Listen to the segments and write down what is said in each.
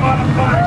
Bora, bora!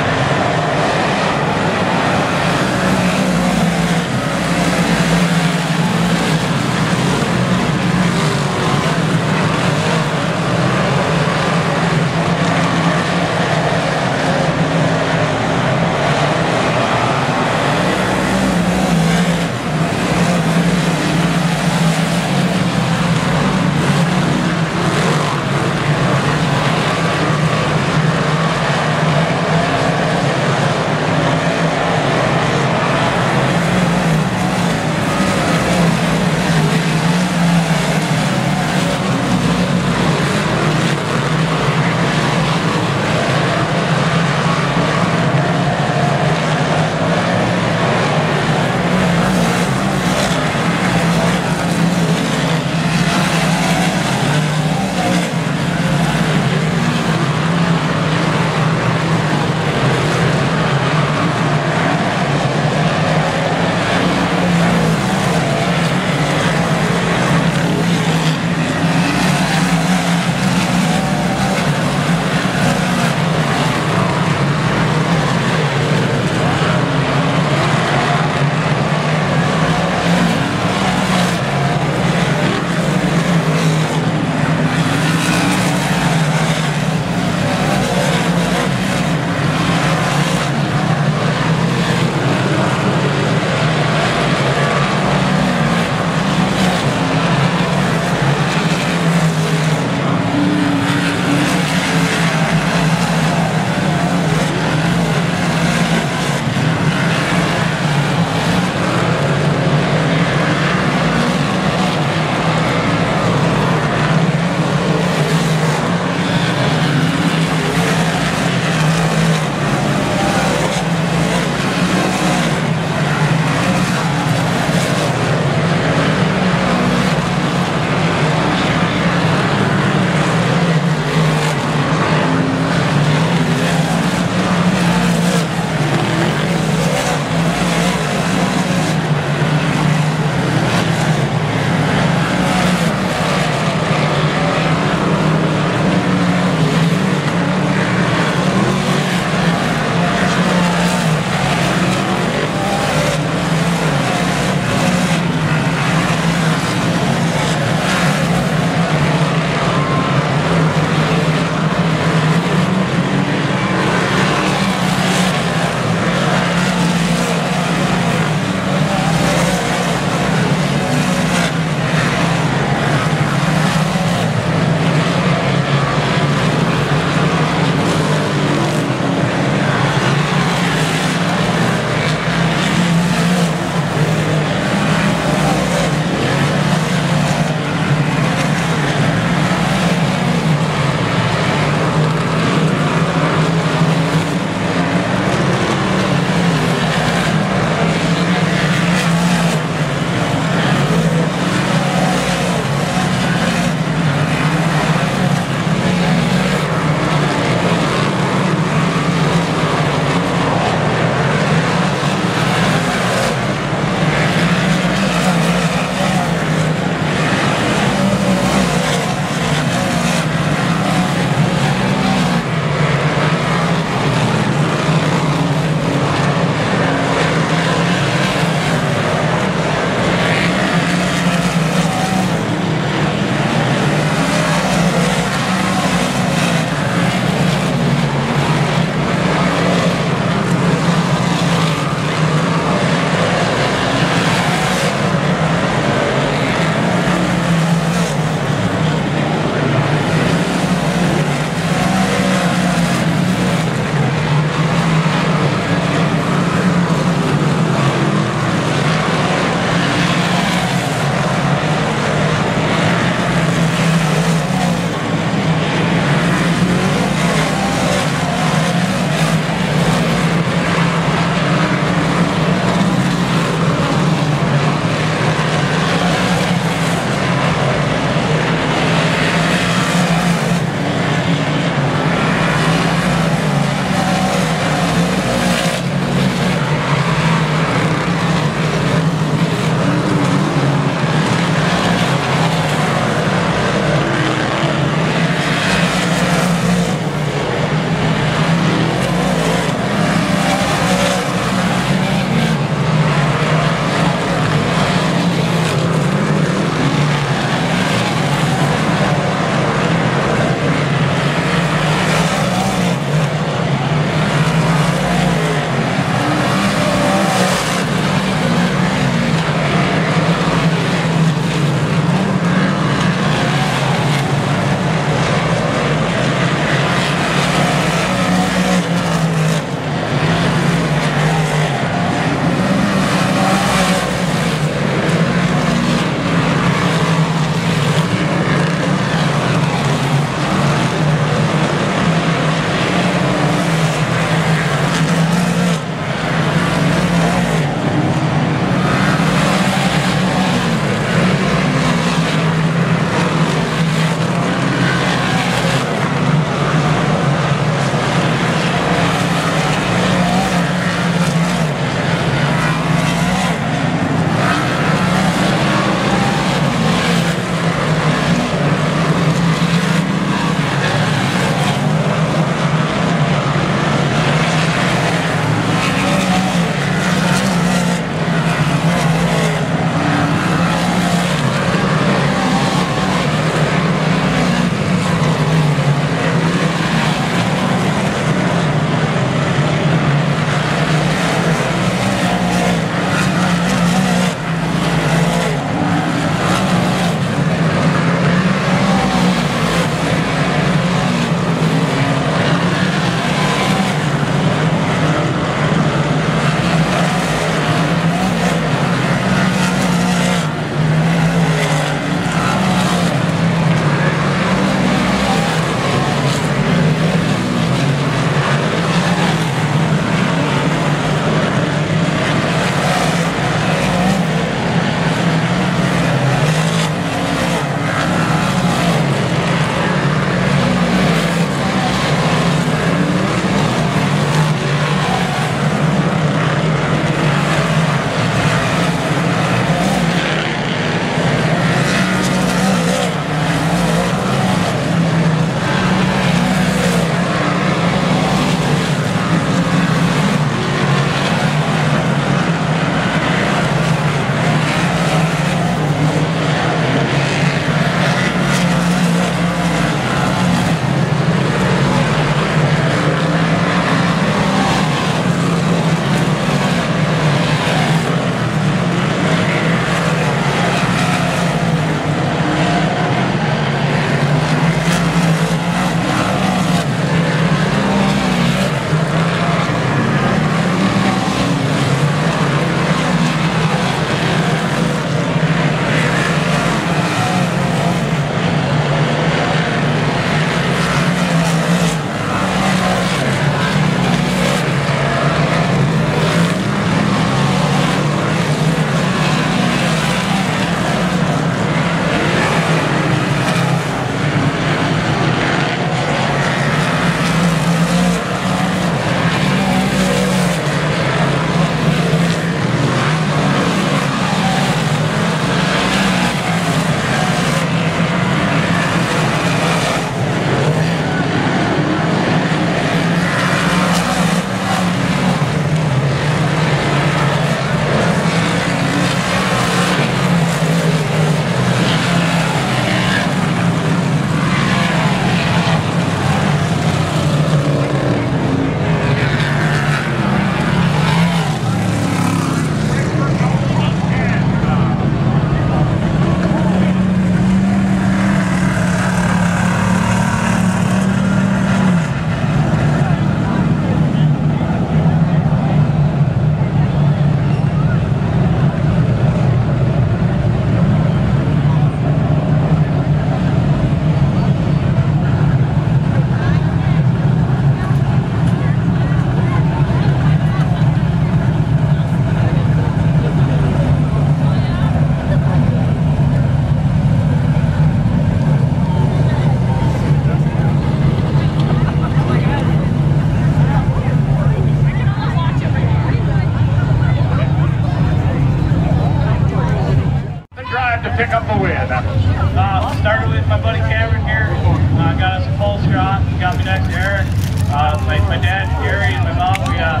that to pick up a win? Uh, started with my buddy Cameron here. Uh, got us a full shot. Got me next to Erick. Uh, my, my dad, Gary, and my mom, we uh,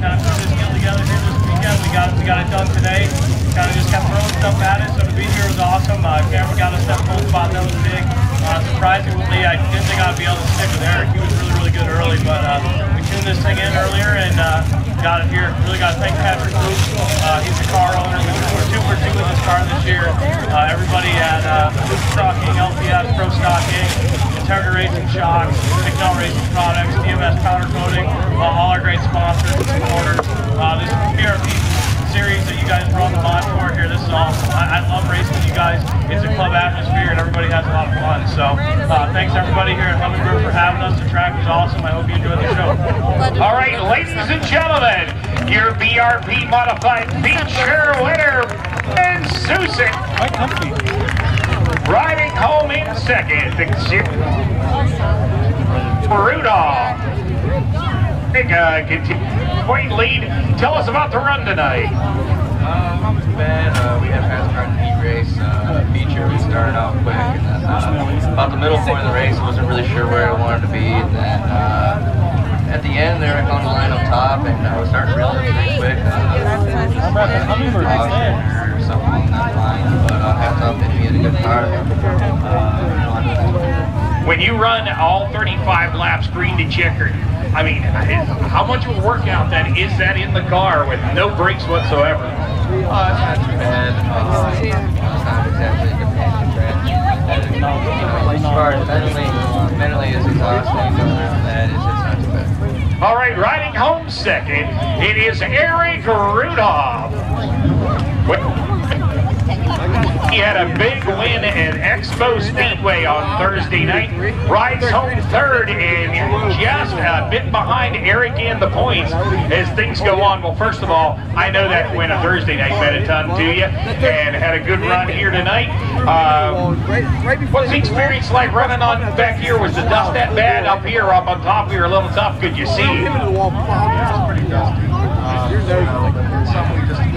kind of put this deal together here this weekend. We got, we got it done today. Kind of just kept throwing stuff at it, so to be here was awesome. Uh, Cameron got us that full spot. That was big. Uh, surprisingly, I didn't think I'd be able to stick with Erick. He was really, really good early, but uh, tuned this thing in earlier and uh, got it here. Really got to thank Patrick Luke. Uh, he's the car owner. We were two for with this car this year. Uh, everybody at uh, Luke Stocking, LPS, Pro Stocking, Integra Racing Shocks, Mcnell Racing Products, DMS Powder Coating, uh, all our great sponsors and supporters. Uh, this BRP series that you guys brought the mod for here. This is awesome. I, I love racing with you guys. It's a club atmosphere and everybody has a lot of fun. So uh, thanks everybody here at Hummingbird for having us. The track was awesome. I hope you enjoyed. All right, ladies and gentlemen, your BRP modified feature winner, Ben Susice. Riding home in second, Rudolph. Big uh, point lead. Tell us about the run tonight. Uh, not bad. Uh, we had a fast car heat race. Uh, feature, we started out quick, and then uh, about the middle point of the race, I wasn't really sure where I wanted to be. And then uh, at the end, there, I found the line up top, and I was starting to reel it pretty quick. Uh, or something along that line, but uh, hats off to him. He had a good car. Uh, when you run all 35 laps green to checkered, I mean, how much of a workout that is that in the car with no brakes whatsoever? Uh, it's not too bad. Uh, it's not exactly a companion track. As far as mentally, mentally it's exhausting, but other than that, it's, it's not too bad. All right, riding home second, it is Erick Rudolph. He had a big win at Expo Speedway on Thursday night. Rides home third and just a bit behind Erick in the points as things go on. Well, first of all, I know that win a Thursday night meant a ton to you and had a good run here tonight. Uh, what's the experience like running on back here? Was the dust that bad up here? Up on top, we were a little tough. Could you see? It's pretty dusty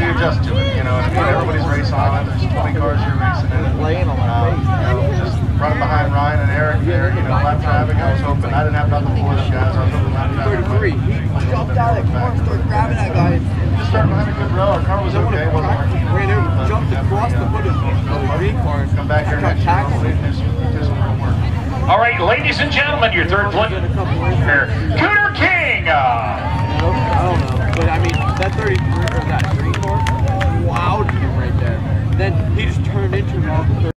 you adjust to it. You know, I mean, everybody's racing on. There's 20 cars you're racing in. Laying them out. You know, just running behind Ryan and Erick here, You know, lap traffic. I was hoping I didn't have nothing for them guys. I was hoping lap traffic. 33. He jumped out of the car and started grabbing that guy. Just started behind a good row. Our car was okay. It wasn't working. Ran over, jumped across the hood of the green car. Come back here next year. Hopefully, do some, do some real work. All right, ladies and gentlemen, your third player, Cooter King. Uh, I don't know, but I mean, that 33 or that 3. Then he just turned into him all